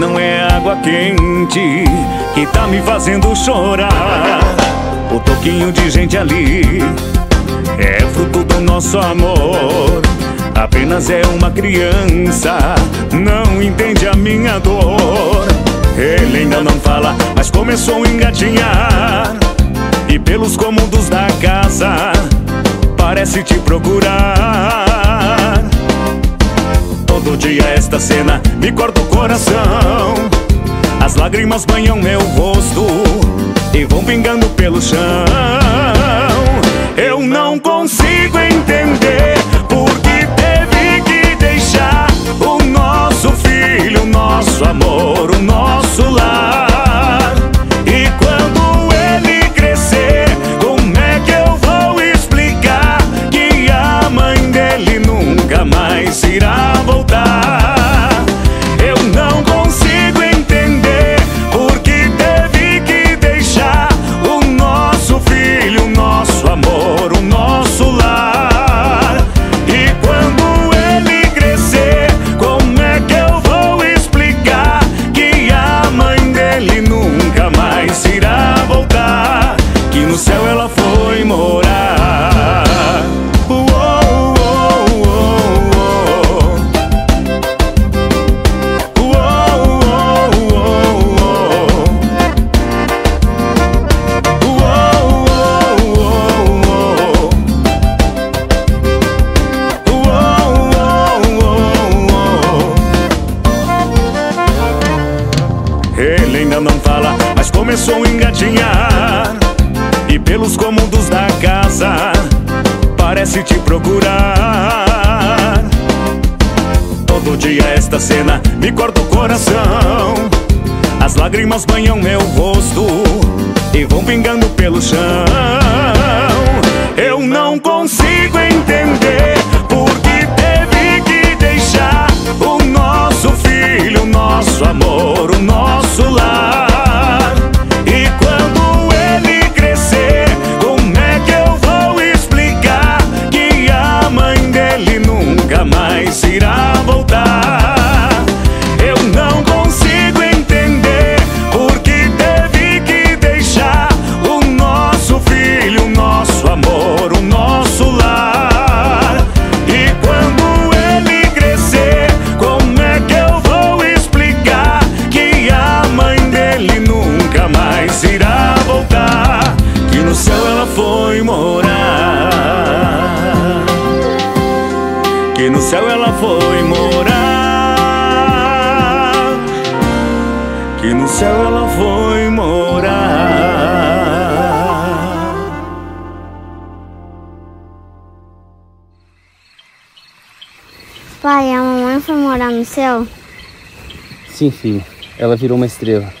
não é água quente que tá me fazendo chorar. O toquinho de gente ali é fruto do nosso amor. Apenas é uma criança, não entende a minha dor. Ele ainda não fala, mas começou a engatinhar. E pelos cômodos da casa, parece te procurar. Todo dia esta cena me corta o coração. As lágrimas banham meu rosto e vão pingando pelo chão. Eu não consigo entender não fala, mas começou a engatinhar. E pelos cômodos da casa, parece te procurar. Todo dia esta cena me corta o coração. As lágrimas banham meu rosto e vão pingando pelo chão. Que no céu ela foi morar. Que no céu ela foi morar. Pai, a mamãe foi morar no céu? Sim, filho. Ela virou uma estrela.